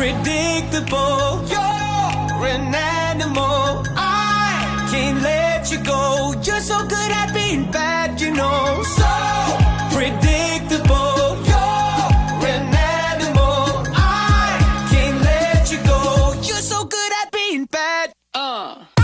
predictable. You're an animal. I can't let you go. You're so good at being bad, you know. So predictable. You're an animal. I can't let you go. You're so good at being bad. Uh.